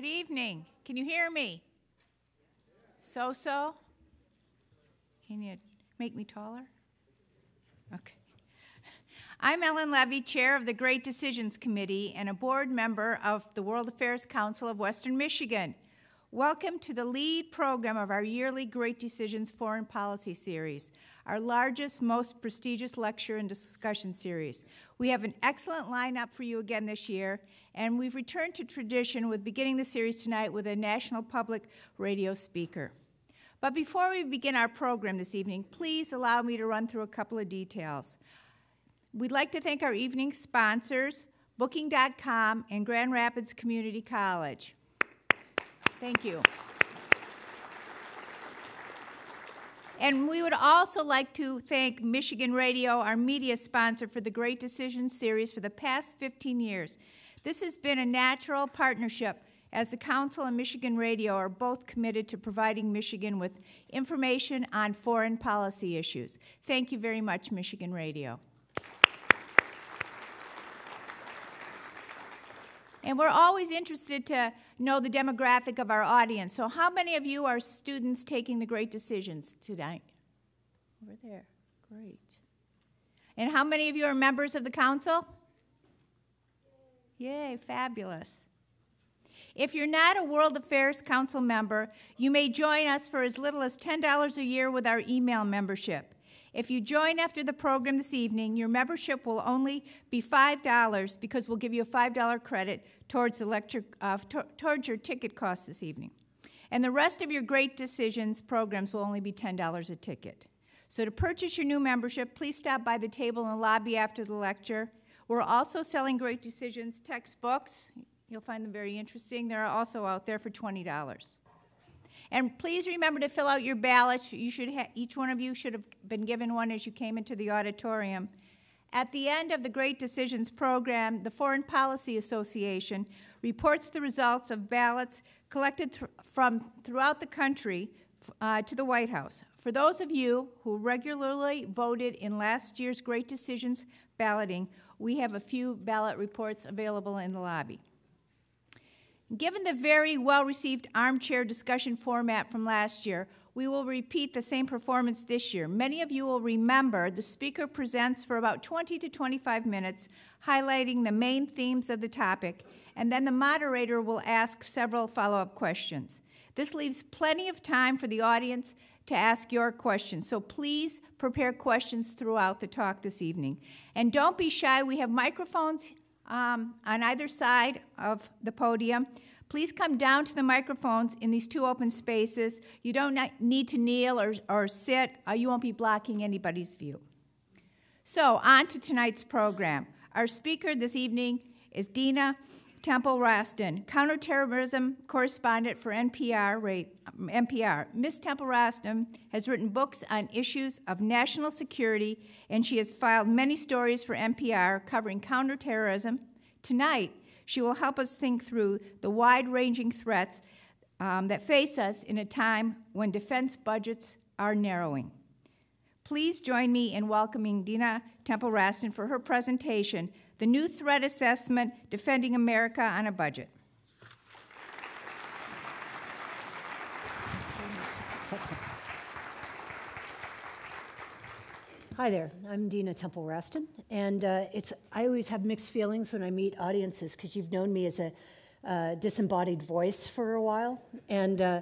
Good evening. Can you hear me? So so? Can you make me taller? Okay. I'm Ellen Levy, chair of the Great Decisions Committee and a board member of the World Affairs Council of Western Michigan. Welcome to the lead program of our yearly Great Decisions Foreign Policy Series, our largest, most prestigious lecture and discussion series. We have an excellent lineup for you again this year, and we've returned to tradition with beginning the series tonight with a national public radio speaker. But before we begin our program this evening, please allow me to run through a couple of details. We'd like to thank our evening sponsors, Booking.com and Grand Rapids Community College. Thank you. And we would also like to thank Michigan Radio, our media sponsor, for the Great Decisions series for the past 15 years. This has been a natural partnership as the Council and Michigan Radio are both committed to providing Michigan with information on foreign policy issues. Thank you very much, Michigan Radio. And we're always interested to know the demographic of our audience. So, how many of you are students taking the great decisions tonight? Over there. Great. And how many of you are members of the council? Yay, fabulous. If you're not a World Affairs Council member, you may join us for as little as $10 a year with our email membership. If you join after the program this evening, your membership will only be $5 because we'll give you a $5 credit towards, uh, towards your ticket cost this evening. And the rest of your Great Decisions programs will only be $10 a ticket. So to purchase your new membership, please stop by the table in the lobby after the lecture. We're also selling Great Decisions textbooks. You'll find them very interesting. They're also out there for $20. And please remember to fill out your ballots. You should ha- each one of you should have been given one as you came into the auditorium. At the end of the Great Decisions program, the Foreign Policy Association reports the results of ballots collected th- from throughout the country uh, to the White House. For those of you who regularly voted in last year's Great Decisions balloting, we have a few ballot reports available in the lobby. Given the very well received armchair discussion format from last year, we will repeat the same performance this year. Many of you will remember the speaker presents for about 20 to 25 minutes, highlighting the main themes of the topic, and then the moderator will ask several follow up questions. This leaves plenty of time for the audience to ask your questions, so please prepare questions throughout the talk this evening. And don't be shy, we have microphones um, on either side of the podium. Please come down to the microphones in these two open spaces. You don't need to kneel or, or sit, uh, you won't be blocking anybody's view. So, on to tonight's program. Our speaker this evening is Dina Temple Raston, counterterrorism correspondent for NPR. NPR. Ms. Temple Raston has written books on issues of national security, and she has filed many stories for NPR covering counterterrorism. Tonight, she will help us think through the wide ranging threats um, that face us in a time when defense budgets are narrowing. Please join me in welcoming Dina Temple Raston for her presentation the new threat assessment Defending America on a Budget. Hi there, I'm Dina Temple Raston, and uh, it's I always have mixed feelings when I meet audiences because you've known me as a uh, disembodied voice for a while, and uh,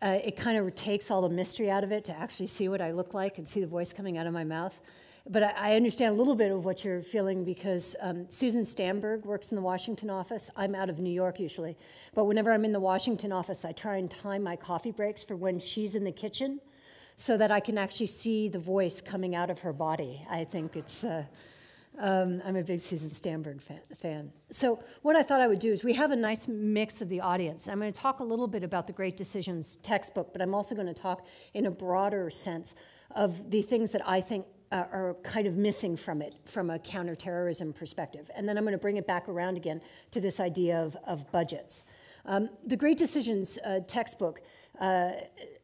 uh it kind of takes all the mystery out of it to actually see what I look like and see the voice coming out of my mouth but I, I, understand a little bit of what you're feeling because um, Susan Stamberg works in the Washington office. I'm out of New York usually, but whenever I'm in the Washington office, I try and time my coffee breaks for when she's in the kitchen, so that I can actually see the voice coming out of her body. I think it's. Uh, um, I'm a big Susan Stamberg fan, fan. So, what I thought I would do is we have a nice mix of the audience. I'm going to talk a little bit about the Great Decisions textbook, but I'm also going to talk in a broader sense of the things that I think uh, are kind of missing from it from a counterterrorism perspective. And then I'm going to bring it back around again to this idea of, of budgets. Um, the Great Decisions uh, textbook uh,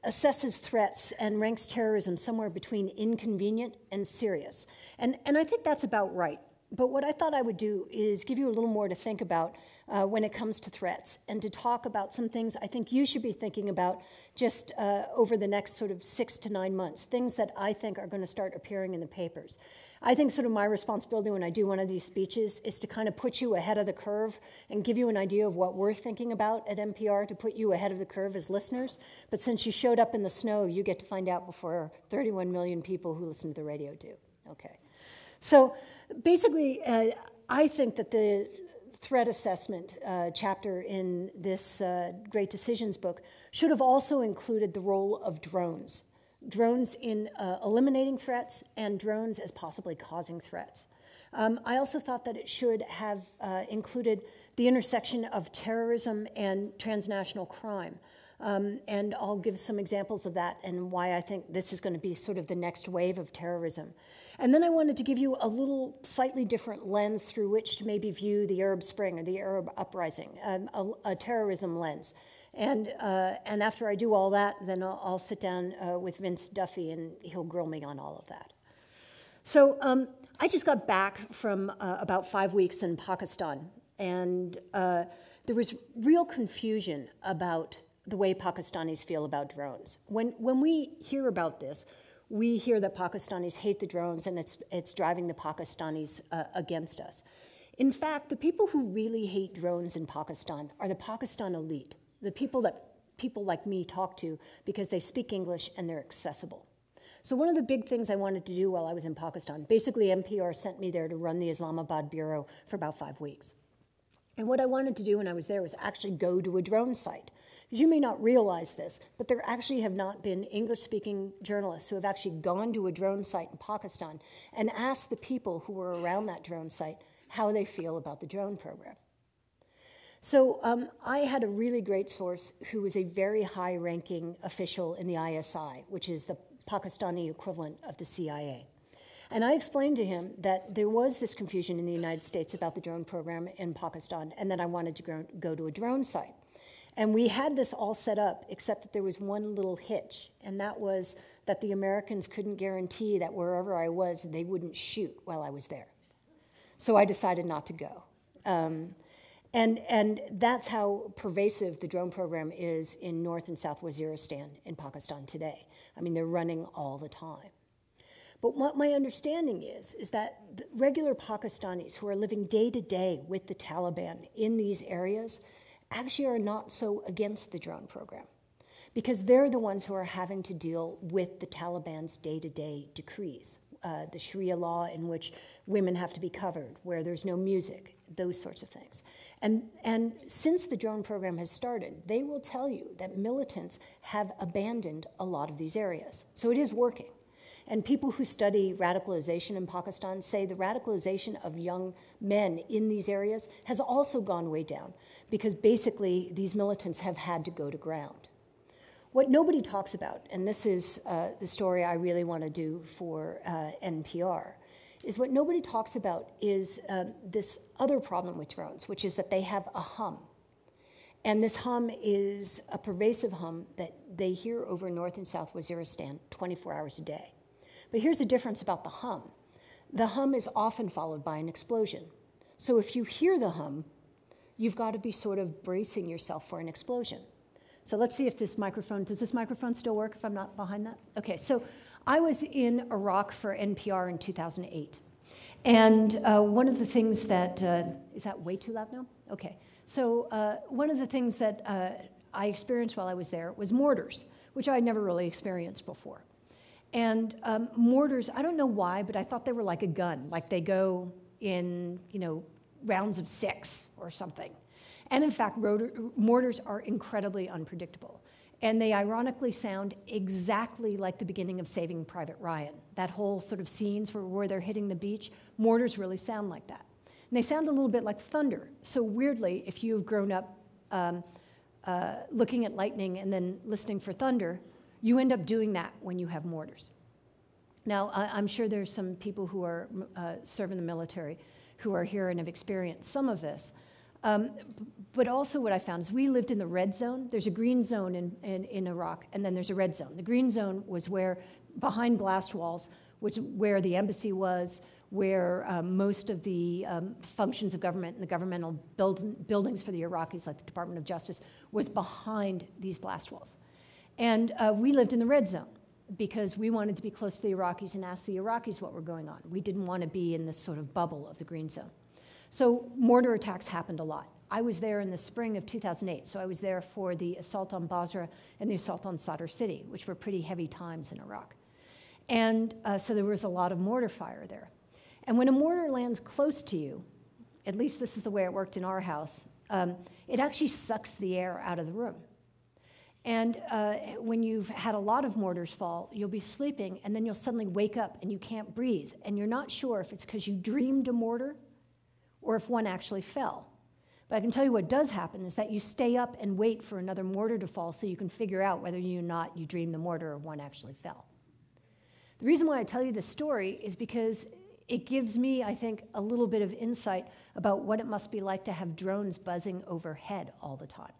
assesses threats and ranks terrorism somewhere between inconvenient and serious. And, and I think that's about right. but what I thought I would do is give you a little more to think about uh, when it comes to threats and to talk about some things I think you should be thinking about just uh, over the next sort of six to nine months, things that I think are going to start appearing in the papers. I think sort of my responsibility when I do one of these speeches is to kind of put you ahead of the curve and give you an idea of what we're thinking about at NPR to put you ahead of the curve as listeners. But since you showed up in the snow, you get to find out before 31 million people who listen to the radio do. Okay. So basically, uh, I think that the threat assessment uh, chapter in this uh, Great Decisions book should have also included the role of drones drones in uh, eliminating threats and drones as possibly causing threats. Um, I also thought that it should have uh, included the intersection of terrorism and transnational crime. Um, and I'll give some examples of that and why I think this is going to be sort of the next wave of terrorism. And then I wanted to give you a little slightly different lens through which to maybe view the Arab Spring or the Arab uprising, um, a, a terrorism lens. And, uh, and after I do all that, then I'll, I'll sit down uh, with Vince Duffy and he'll grill me on all of that. So um, I just got back from uh, about five weeks in Pakistan, and uh, there was real confusion about the way Pakistanis feel about drones. When, when we hear about this, we hear that Pakistanis hate the drones and it's, it's driving the Pakistanis uh, against us. In fact, the people who really hate drones in Pakistan are the Pakistan elite the people that people like me talk to because they speak English and they're accessible. So, one of the big things I wanted to do while I was in Pakistan, basically, NPR sent me there to run the Islamabad bureau for about five weeks. And what I wanted to do when I was there was actually go to a drone site. You may not realize this, but there actually have not been English speaking journalists who have actually gone to a drone site in Pakistan and asked the people who were around that drone site how they feel about the drone program. So um, I had a really great source who was a very high ranking official in the ISI, which is the Pakistani equivalent of the CIA. And I explained to him that there was this confusion in the United States about the drone program in Pakistan, and that I wanted to go to a drone site. And we had this all set up, except that there was one little hitch, and that was that the Americans couldn't guarantee that wherever I was, they wouldn't shoot while I was there. So I decided not to go. Um, and, and that's how pervasive the drone program is in North and South Waziristan in Pakistan today. I mean, they're running all the time. But what my understanding is, is that regular Pakistanis who are living day to day with the Taliban in these areas actually are not so against the drone program because they're the ones who are having to deal with the Taliban's day to day decrees. Uh, the Sharia law, in which women have to be covered, where there's no music, those sorts of things. And, and since the drone program has started, they will tell you that militants have abandoned a lot of these areas. So it is working. And people who study radicalization in Pakistan say the radicalization of young men in these areas has also gone way down because basically these militants have had to go to ground. What nobody talks about, and this is uh, the story I really want to do for uh, NPR, is what nobody talks about is um, this other problem with drones, which is that they have a hum. And this hum is a pervasive hum that they hear over North and South Waziristan 24 hours a day. But here's the difference about the hum the hum is often followed by an explosion. So if you hear the hum, you've got to be sort of bracing yourself for an explosion. So let's see if this microphone, does this microphone still work if I'm not behind that? Okay, so I was in Iraq for NPR in 2008. And uh, one of the things that, uh, is that way too loud now? Okay. So uh, one of the things that uh, I experienced while I was there was mortars, which I had never really experienced before. And um, mortars, I don't know why, but I thought they were like a gun, like they go in, you know, rounds of six or something. And in fact, rotor, mortars are incredibly unpredictable. And they ironically sound exactly like the beginning of Saving Private Ryan. That whole sort of scenes where, where they're hitting the beach, mortars really sound like that. And they sound a little bit like thunder. So, weirdly, if you've grown up um, uh, looking at lightning and then listening for thunder, you end up doing that when you have mortars. Now, I, am sure there's some people who are uh, serving the military who are here and have experienced some of this. Um, but also, what I found is we lived in the red zone. There's a green zone in, in, in, Iraq, and then there's a red zone. The green zone was where, behind blast walls, which where the embassy was, where um, most of the um, functions of government and the governmental build, buildings for the Iraqis, like the Department of Justice, was behind these blast walls. And uh, we lived in the red zone because we wanted to be close to the Iraqis and ask the Iraqis what were going on. We didn't want to be in this sort of bubble of the green zone. So mortar attacks happened a lot. I was there in the spring of 2008, so I was there for the assault on Basra and the assault on Sadr City, which were pretty heavy times in Iraq. And uh, so there was a lot of mortar fire there. And when a mortar lands close to you, at least this is the way it worked in our house, um, it actually sucks the air out of the room. And uh, when you've had a lot of mortars fall, you'll be sleeping, and then you'll suddenly wake up and you can't breathe. And you're not sure if it's because you dreamed a mortar or if one actually fell. But I can tell you what does happen is that you stay up and wait for another mortar to fall so you can figure out whether you or not you dreamed the mortar or one actually fell. The reason why I tell you this story is because it gives me, I think, a little bit of insight about what it must be like to have drones buzzing overhead all the time.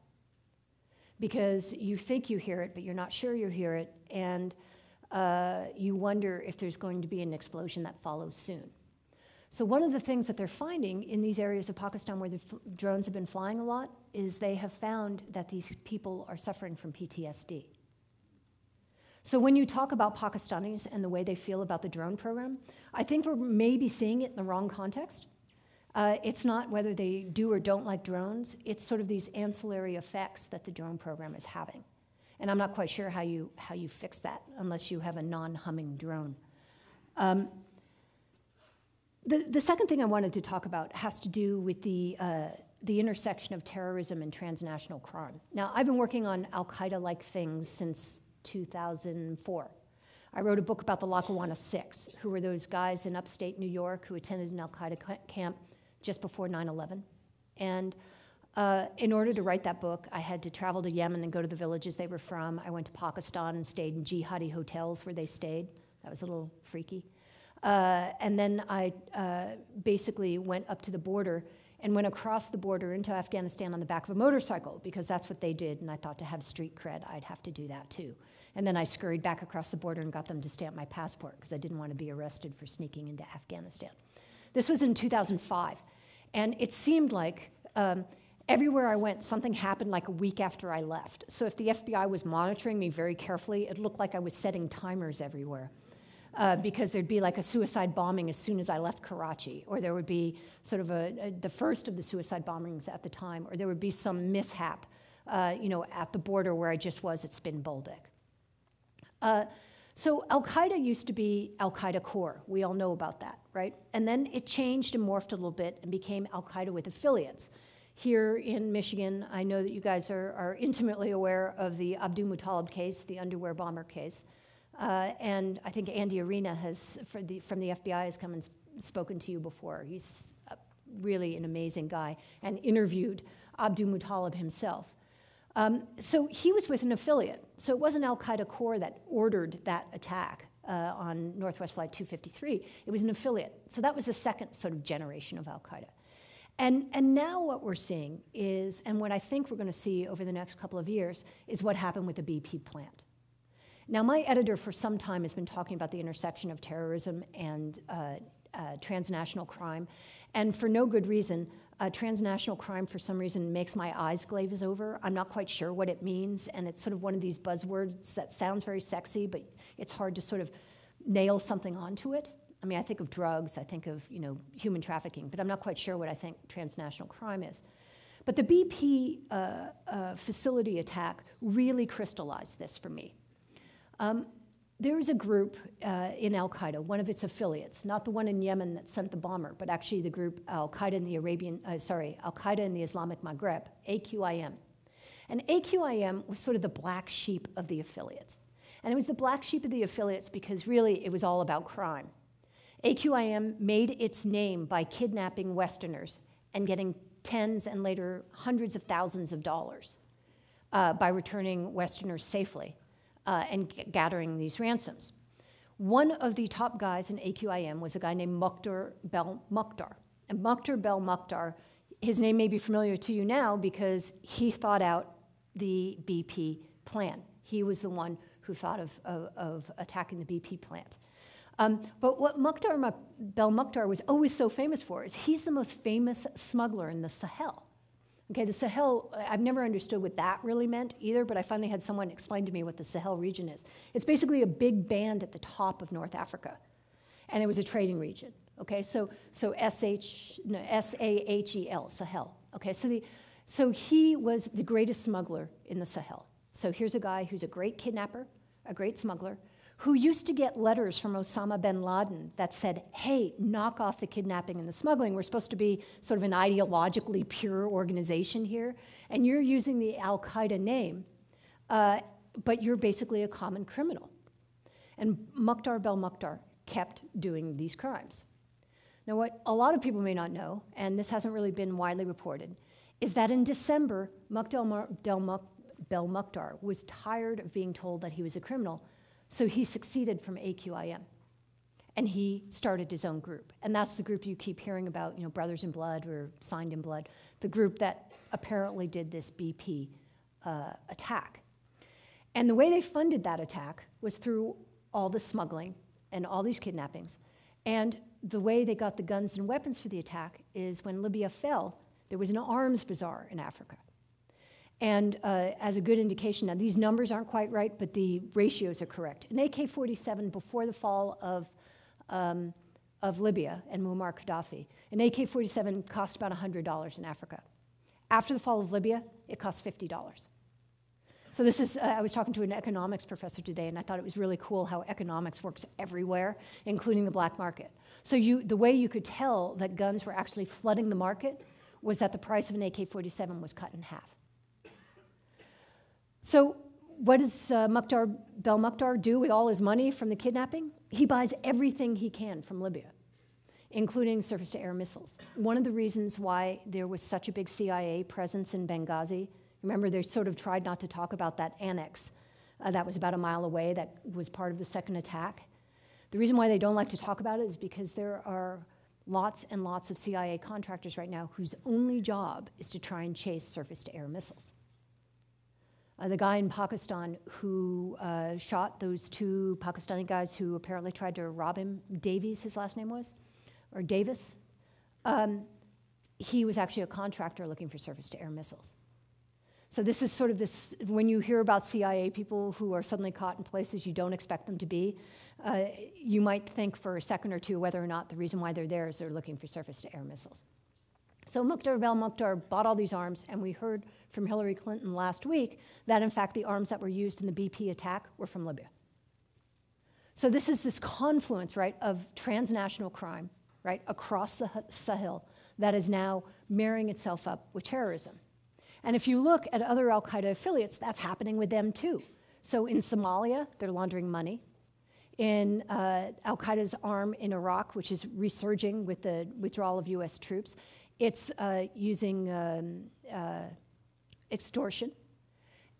Because you think you hear it, but you're not sure you hear it, and uh, you wonder if there's going to be an explosion that follows soon. So, one of the things that they're finding in these areas of Pakistan where the drones have been flying a lot is they have found that these people are suffering from PTSD. So when you talk about Pakistanis and the way they feel about the drone program, I think we're maybe seeing it in the wrong context. Uh, it's not whether they do or don't like drones, it's sort of these ancillary effects that the drone program is having. And I'm not quite sure how you, how you fix that unless you have a non humming drone. Um, the, the second thing I wanted to talk about has to do with the, uh, the intersection of terrorism and transnational crime. Now, I've been working on Al Qaeda like things since 2004. I wrote a book about the Lackawanna Six, who were those guys in upstate New York who attended an Al Qaeda camp just before 9 11. And uh, in order to write that book, I had to travel to Yemen and go to the villages they were from. I went to Pakistan and stayed in jihadi hotels where they stayed. That was a little freaky. Uh, and then I uh, basically went up to the border and went across the border into Afghanistan on the back of a motorcycle because that's what they did. And I thought to have street cred, I'd have to do that too. And then I scurried back across the border and got them to stamp my passport because I didn't want to be arrested for sneaking into Afghanistan. This was in 2005. And it seemed like um, everywhere I went, something happened like a week after I left. So if the FBI was monitoring me very carefully, it looked like I was setting timers everywhere. Uh, because there'd be like a suicide bombing as soon as I left Karachi, or there would be sort of a, a the first of the suicide bombings at the time, or there would be some mishap, uh, you know, at the border where I just was at Spin Boldak. Uh, so Al Qaeda used to be Al Qaeda Core. We all know about that, right? And then it changed and morphed a little bit and became Al Qaeda with affiliates. Here in Michigan, I know that you guys are, are intimately aware of the Abdulmutallab case, the underwear bomber case. Uh, and I think Andy Arena has, the, from the FBI, has come and sp- spoken to you before. He's really an amazing guy and interviewed Abdulmutallab himself. Um, so he was with an affiliate. So it wasn't Al Qaeda Core that ordered that attack uh, on Northwest Flight 253. It was an affiliate. So that was the second sort of generation of Al Qaeda. And, and now what we're seeing is, and what I think we're going to see over the next couple of years, is what happened with the BP plant. Now, my editor for some time has been talking about the intersection of terrorism and uh, uh, transnational crime, and for no good reason uh, transnational crime, for some reason, makes my eyes glaze over. I'm not quite sure what it means, and it's sort of one of these buzzwords that sounds very sexy, but it's hard to sort of nail something onto it. I mean, I think of drugs, I think of you know human trafficking, but I'm not quite sure what I think transnational crime is. But the BP uh, uh, facility attack really crystallized this for me. Um, there is a group uh, in Al Qaeda, one of its affiliates, not the one in Yemen that sent the bomber, but actually the group Al Qaeda in the Arabian, uh, sorry, Al Qaeda in the Islamic Maghreb, AQIM. And AQIM was sort of the black sheep of the affiliates. And it was the black sheep of the affiliates because really it was all about crime. AQIM made its name by kidnapping Westerners and getting tens and later hundreds of thousands of dollars uh, by returning Westerners safely uh, and g- gathering these ransoms. One of the top guys in AQIM was a guy named Mukhtar Bel Mukhtar. And Mukhtar Belmokhtar, his name may be familiar to you now because he thought out the BP plan. He was the one who thought of, of, of attacking the BP plant. Um, but what Mukhtar Belmokhtar was always so famous for is he's the most famous smuggler in the Sahel. Okay, the Sahel, I've never understood what that really meant either, but I finally had someone explain to me what the Sahel region is. It's basically a big band at the top of North Africa, and it was a trading region. Okay, so, so S-H, no, S-A-H-E-L, Sahel. Okay, so, the, so he was the greatest smuggler in the Sahel. So here's a guy who's a great kidnapper, a great smuggler, who used to get letters from Osama bin Laden that said, hey, knock off the kidnapping and the smuggling. We're supposed to be sort of an ideologically pure organization here, and you're using the Al Qaeda name, uh, but you're basically a common criminal. And Mukhtar Belmokhtar kept doing these crimes. Now, what a lot of people may not know, and this hasn't really been widely reported, is that in December, Mukhtar Belmokhtar was tired of being told that he was a criminal so he succeeded from AQIM. And he started his own group. And that's the group you keep hearing about, you know, Brothers in Blood or Signed in Blood, the group that apparently did this BP uh, attack. And the way they funded that attack was through all the smuggling and all these kidnappings. And the way they got the guns and weapons for the attack is when Libya fell, there was an arms bazaar in Africa. And uh, as a good indication, now these numbers aren't quite right, but the ratios are correct. An AK 47 before the fall of, um, of Libya and Muammar Gaddafi, an AK 47 cost about $100 in Africa. After the fall of Libya, it cost $50. So this is, uh, I was talking to an economics professor today, and I thought it was really cool how economics works everywhere, including the black market. So you, the way you could tell that guns were actually flooding the market was that the price of an AK-47 was cut in half. So, what does uh, Mukhtar Belmokhtar do with all his money from the kidnapping? He buys everything he can from Libya, including surface to air missiles. One of the reasons why there was such a big CIA presence in Benghazi, remember, they sort of tried not to talk about that annex uh, that was about a mile away that was part of the second attack. The reason why they don't like to talk about it is because there are lots and lots of CIA contractors right now whose only job is to try and chase surface to air missiles. Uh, the guy in Pakistan who uh, shot those two Pakistani guys who apparently tried to rob him, Davies, his last name was, or Davis, um, he was actually a contractor looking for surface to air missiles. So, this is sort of this when you hear about CIA people who are suddenly caught in places you don't expect them to be, uh, you might think for a second or two whether or not the reason why they're there is they're looking for surface to air missiles. So Mukhtar Belmokhtar bought all these arms, and we heard from Hillary Clinton last week that, in fact, the arms that were used in the BP attack were from Libya. So this is this confluence, right, of transnational crime, right, across the Sahel that is now marrying itself up with terrorism. And if you look at other Al Qaeda affiliates, that's happening with them too. So in Somalia, they're laundering money. In uh, Al Qaeda's arm in Iraq, which is resurging with the withdrawal of US troops, it's uh, using um, uh, extortion.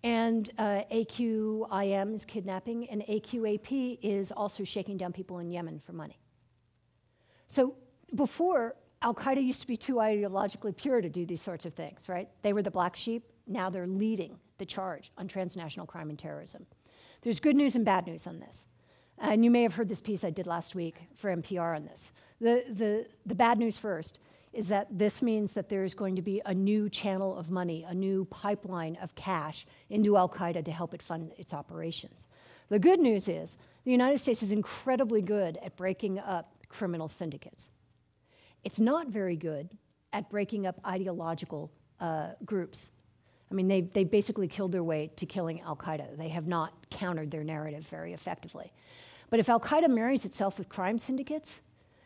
And uh, AQIM is kidnapping, and AQAP is also shaking down people in Yemen for money. So before, Al Qaeda used to be too ideologically pure to do these sorts of things, right? They were the black sheep. Now they're leading the charge on transnational crime and terrorism. There's good news and bad news on this. And you may have heard this piece I did last week for NPR on this. The, the, the bad news first is that this means that there is going to be a new channel of money, a new pipeline of cash into Al Qaeda to help it fund its operations. The good news is the United States is incredibly good at breaking up criminal syndicates. It's not very good at breaking up ideological uh, groups. I mean, they, they basically killed their way to killing Al Qaeda. They have not countered their narrative very effectively. But if Al Qaeda marries itself with crime syndicates,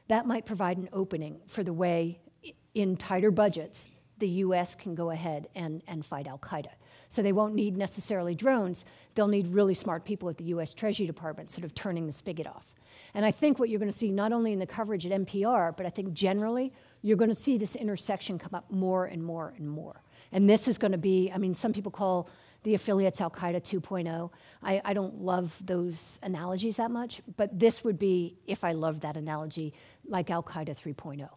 that might provide an opening for the way in tighter budgets, the US can go ahead and, and fight Al Qaeda. So they won't need necessarily drones, they'll need really smart people at the US Treasury Department sort of turning the spigot off. And I think what you're going to see not only in the coverage at NPR, but I think generally, you're going to see this intersection come up more and more and more. And this is going to be, I mean, some people call the affiliates Al Qaeda 2.0. I, I don't love those analogies that much, but this would be, if I loved that analogy, like Al Qaeda 3.0.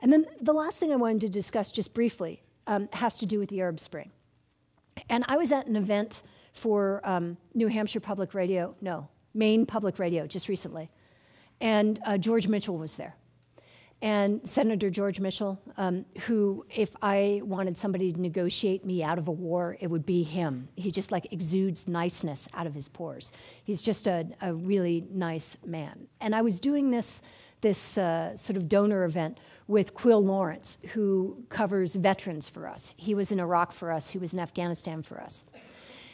And then the last thing I wanted to discuss just briefly um, has to do with the Arab Spring. And I was at an event for um, New Hampshire Public Radio, no, Maine Public Radio, just recently. And uh, George Mitchell was there. And Senator George Mitchell, um, who, if I wanted somebody to negotiate me out of a war, it would be him. He just like exudes niceness out of his pores. He's just a, a really nice man. And I was doing this, this uh, sort of donor event with Quill Lawrence, who covers veterans for us. He was in Iraq for us, he was in Afghanistan for us.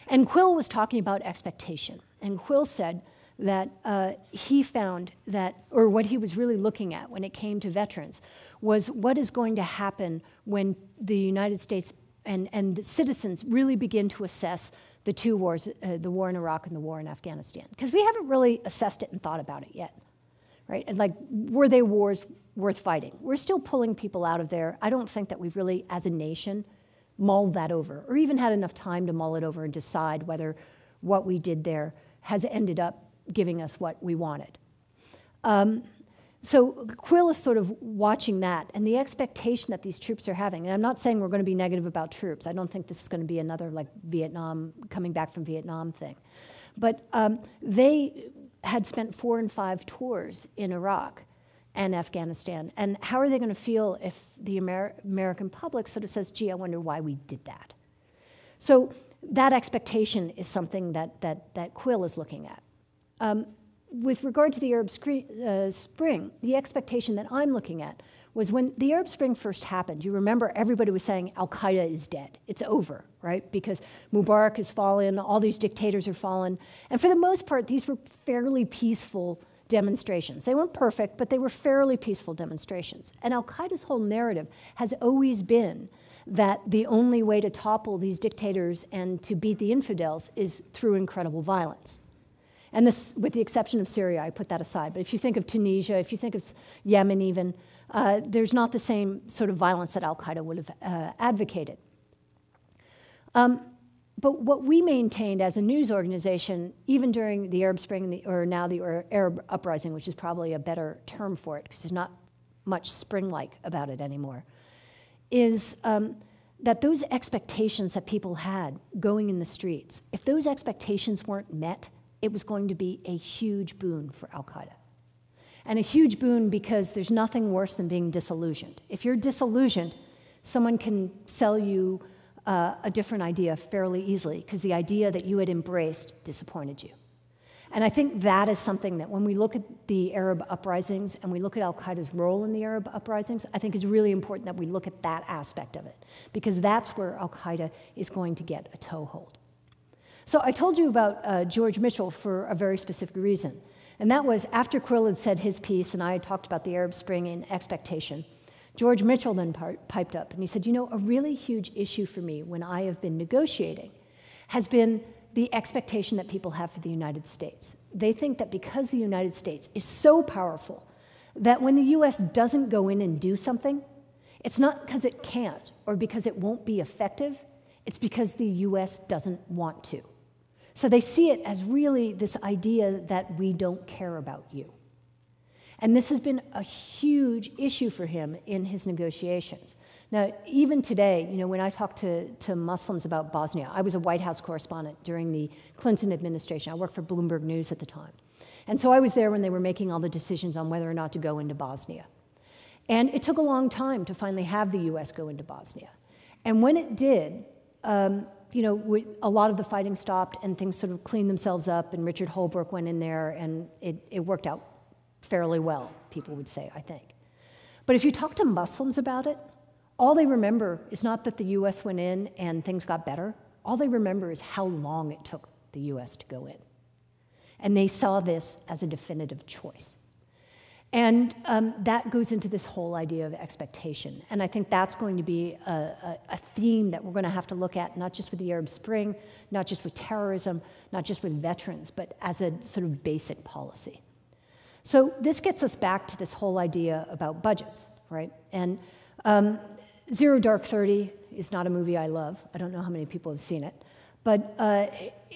And Quill was talking about expectation. And Quill said, that uh, he found that, or what he was really looking at when it came to veterans, was what is going to happen when the United States and, and the citizens really begin to assess the two wars, uh, the war in Iraq and the war in Afghanistan. Because we haven't really assessed it and thought about it yet, right? And like, were they wars worth fighting? We're still pulling people out of there. I don't think that we've really, as a nation, mulled that over, or even had enough time to mull it over and decide whether what we did there has ended up giving us what we wanted. Um, so Quill is sort of watching that and the expectation that these troops are having. And I'm not saying we're going to be negative about troops. I don't think this is going to be another like Vietnam, coming back from Vietnam thing. But um, they had spent four and five tours in Iraq and Afghanistan. And how are they going to feel if the Amer- American public sort of says, gee, I wonder why we did that? So that expectation is something that, that, that Quill is looking at. Um, with regard to the Arab uh, Spring, the expectation that I'm looking at was when the Arab Spring first happened, you remember everybody was saying Al Qaeda is dead. It's over, right? Because Mubarak has fallen, all these dictators are fallen. And for the most part, these were fairly peaceful demonstrations. They weren't perfect, but they were fairly peaceful demonstrations. And Al Qaeda's whole narrative has always been that the only way to topple these dictators and to beat the infidels is through incredible violence. And this, with the exception of Syria, I put that aside. But if you think of Tunisia, if you think of Yemen, even, uh, there's not the same sort of violence that Al Qaeda would have uh, advocated. Um, but what we maintained as a news organization, even during the Arab Spring, the, or now the Arab Uprising, which is probably a better term for it because there's not much spring like about it anymore, is um, that those expectations that people had going in the streets, if those expectations weren't met, it was going to be a huge boon for Al Qaeda. And a huge boon because there's nothing worse than being disillusioned. If you're disillusioned, someone can sell you uh, a different idea fairly easily because the idea that you had embraced disappointed you. And I think that is something that when we look at the Arab uprisings and we look at Al Qaeda's role in the Arab uprisings, I think is really important that we look at that aspect of it because that's where Al Qaeda is going to get a toehold. So I told you about uh, George Mitchell for a very specific reason. And that was after Quill had said his piece and I had talked about the Arab Spring in expectation, George Mitchell then piped up and he said, You know, a really huge issue for me when I have been negotiating has been the expectation that people have for the United States. They think that because the United States is so powerful, that when the US doesn't go in and do something, it's not because it can't or because it won't be effective, it's because the US doesn't want to. So they see it as really this idea that we don't care about you. And this has been a huge issue for him in his negotiations. Now, even today, you know, when I talk to, to Muslims about Bosnia, I was a White House correspondent during the Clinton administration. I worked for Bloomberg News at the time. And so I was there when they were making all the decisions on whether or not to go into Bosnia. And it took a long time to finally have the US go into Bosnia. And when it did, um, you know, a lot of the fighting stopped and things sort of cleaned themselves up, and Richard Holbrooke went in there, and it, it worked out fairly well, people would say, I think. But if you talk to Muslims about it, all they remember is not that the US went in and things got better. All they remember is how long it took the US to go in. And they saw this as a definitive choice. And um, that goes into this whole idea of expectation. And I think that's going to be a, a, a, theme that we're going to have to look at, not just with the Arab Spring, not just with terrorism, not just with veterans, but as a sort of basic policy. So this gets us back to this whole idea about budgets, right? And um, Zero Dark Thirty is not a movie I love. I don't know how many people have seen it. But uh,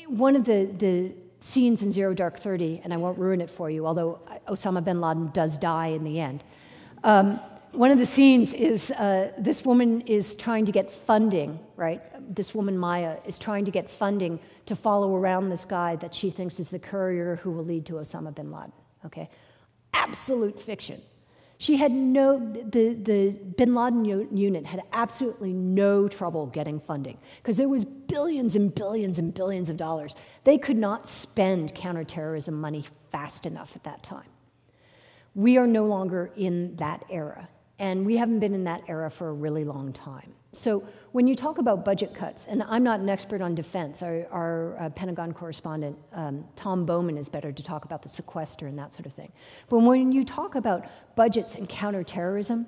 one of the, the scenes in Zero Dark Thirty, and I won't ruin it for you, although Osama bin Laden does die in the end. Um, one of the scenes is uh, this woman is trying to get funding, right? this woman, Maya, is trying to get funding to follow around this guy that she thinks is the courier who will lead to Osama bin Laden. Okay? Absolute fiction. She had no, the, the bin Laden unit had absolutely no trouble getting funding because there was billions and billions and billions of dollars. They could not spend counterterrorism money fast enough at that time. We are no longer in that era, and we haven't been in that era for a really long time. So when you talk about budget cuts, and I'm not an expert on defense, our, our uh, Pentagon correspondent, um, Tom Bowman, is better to talk about the sequester and that sort of thing. But when you talk about budgets and counterterrorism,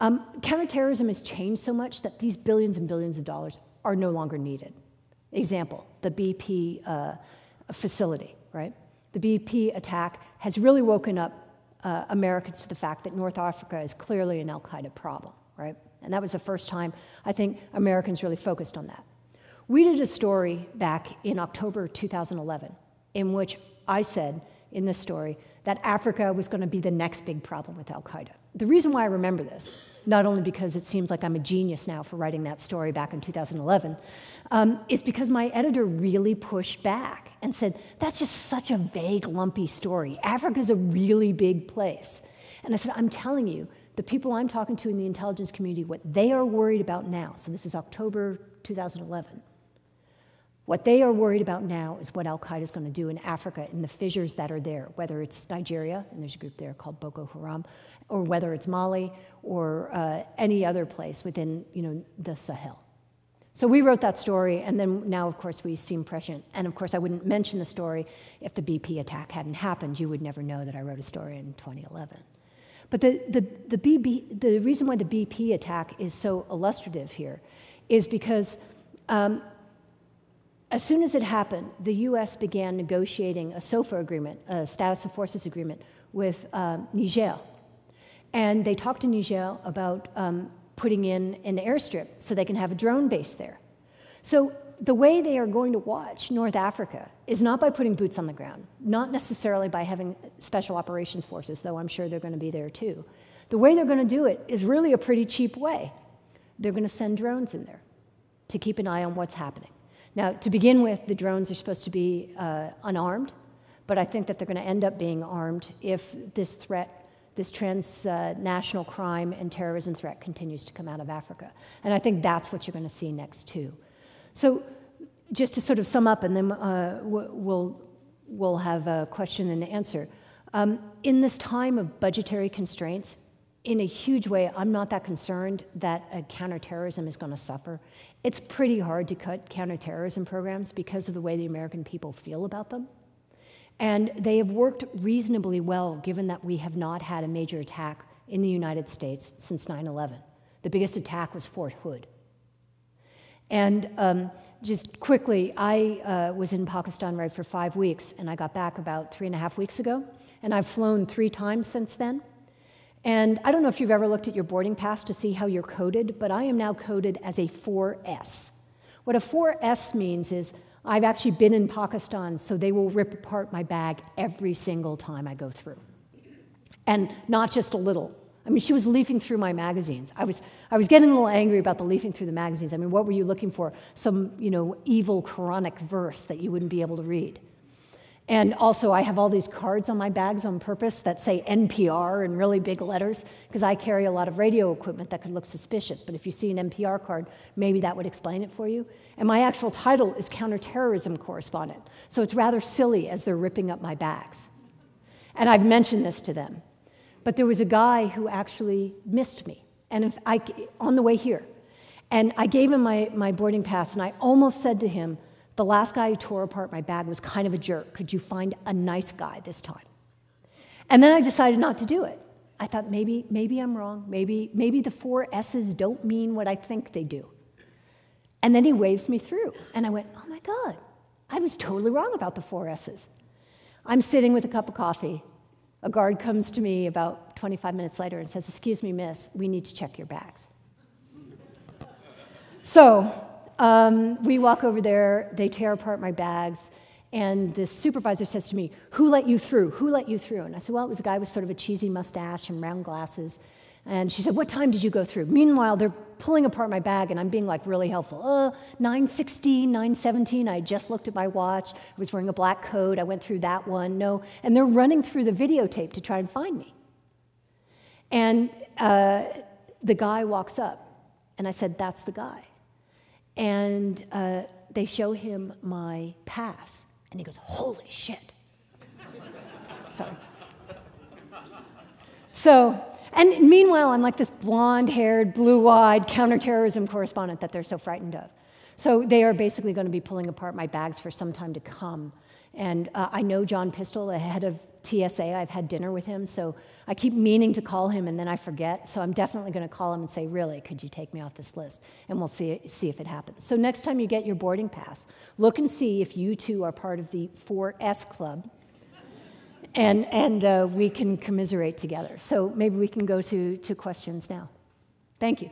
um, counterterrorism has changed so much that these billions and billions of dollars are no longer needed. Example, the BP uh, facility, right? The BP attack has really woken up uh, Americans to the fact that North Africa is clearly an Al Qaeda problem, right? And that was the first time I think Americans really focused on that. We did a story back in October 2011 in which I said in this story that Africa was going to be the next big problem with Al Qaeda. The reason why I remember this, not only because it seems like I'm a genius now for writing that story back in 2011, um, is because my editor really pushed back and said, that's just such a vague, lumpy story. Africa's a really big place. And I said, I'm telling you, the people I'm talking to in the intelligence community, what they are worried about now, so this is October 2011, what they are worried about now is what Al Qaeda is going to do in Africa in the fissures that are there, whether it's Nigeria, and there's a group there called Boko Haram, or whether it's Mali or uh, any other place within you know, the Sahel. So we wrote that story, and then now, of course, we seem prescient. And of course, I wouldn't mention the story if the BP attack hadn't happened. You would never know that I wrote a story in 2011. But the, the, the, BB, the reason why the BP attack is so illustrative here is because um, as soon as it happened, the US began negotiating a SOFA agreement, a status of forces agreement, with um, Niger. And they talked to Niger about um, putting in an airstrip so they can have a drone base there. So the way they are going to watch North Africa is not by putting boots on the ground, not necessarily by having special operations forces, though I'm sure they're going to be there too. The way they're going to do it is really a pretty cheap way. They're going to send drones in there to keep an eye on what's happening. Now, to begin with, the drones are supposed to be uh, unarmed, but I think that they're going to end up being armed if this threat, this transnational crime and terrorism threat continues to come out of Africa. And I think that's what you're going to see next, too. So, just to sort of sum up, and then uh, we'll, we'll have a question and answer. Um, in this time of budgetary constraints, in a huge way, I'm not that concerned that counterterrorism is going to suffer. It's pretty hard to cut counterterrorism programs because of the way the American people feel about them. And they have worked reasonably well given that we have not had a major attack in the United States since 9 11. The biggest attack was Fort Hood. And um, just quickly, I uh, was in Pakistan right for five weeks, and I got back about three and a half weeks ago. And I've flown three times since then. And I don't know if you've ever looked at your boarding pass to see how you're coded, but I am now coded as a 4S. What a 4S means is I've actually been in Pakistan, so they will rip apart my bag every single time I go through. And not just a little, I mean, she was leafing through my magazines. I was, I was getting a little angry about the leafing through the magazines. I mean, what were you looking for? Some, you know, evil Quranic verse that you wouldn't be able to read. And also, I have all these cards on my bags on purpose that say NPR in really big letters, because I carry a lot of radio equipment that could look suspicious. But if you see an NPR card, maybe that would explain it for you. And my actual title is Counterterrorism Correspondent. So it's rather silly as they're ripping up my bags. And I've mentioned this to them. But there was a guy who actually missed me and I, on the way here. And I gave him my, my boarding pass, and I almost said to him, The last guy who tore apart my bag was kind of a jerk. Could you find a nice guy this time? And then I decided not to do it. I thought maybe, maybe I'm wrong. Maybe, maybe the four S's don't mean what I think they do. And then he waves me through. And I went, Oh my God, I was totally wrong about the four S's. I'm sitting with a cup of coffee a guard comes to me about 25 minutes later and says, Excuse me, miss, we need to check your bags. so um, we walk over there, they tear apart my bags, and the supervisor says to me, Who let you through? Who let you through? And I said, Well, it was a guy with sort of a cheesy mustache and round glasses. And she said, What time did you go through? Meanwhile, they're pulling apart my bag and I'm being like really helpful. Uh, 916, 917. I just looked at my watch. I was wearing a black coat. I went through that one. No. And they're running through the videotape to try and find me. And uh, the guy walks up, and I said, That's the guy. And uh, they show him my pass, and he goes, Holy shit. Sorry. So, and meanwhile, I'm like this blonde haired, blue eyed counterterrorism correspondent that they're so frightened of. So they are basically going to be pulling apart my bags for some time to come. And uh, I know John Pistole, the head of TSA. I've had dinner with him, so I keep meaning to call him and then I forget. So I'm definitely going to call him and say, Really, could you take me off this list? And we'll see, see if it happens. So next time you get your boarding pass, look and see if you too are part of the 4S Club. And, and uh, we can commiserate together. So maybe we can go to, to questions now. Thank you.